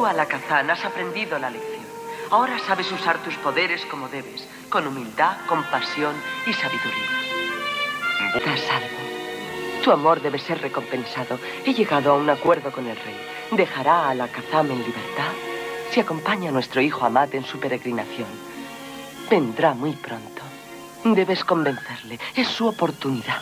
Tú, Alakazam, has aprendido la lección. Ahora sabes usar tus poderes como debes, con humildad, compasión y sabiduría. Estás salvo. Tu amor debe ser recompensado. He llegado a un acuerdo con el rey. Dejará a Alakazam en libertad si acompaña a nuestro hijo Amat en su peregrinación. Vendrá muy pronto. Debes convencerle. Es su oportunidad.